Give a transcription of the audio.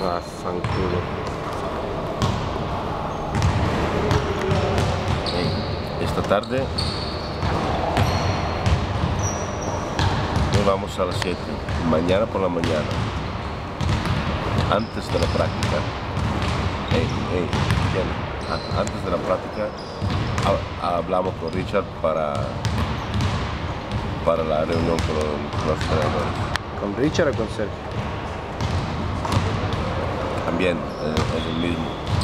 Ah. Hey, esta tarde nos vamos a las 7, mañana por la mañana, antes de la práctica. Hey, hey, antes de la práctica ha- hablamos con Richard para, para la reunión con los, con los entrenadores. ¿Con Richard o con Sergio? También eh, es el mismo.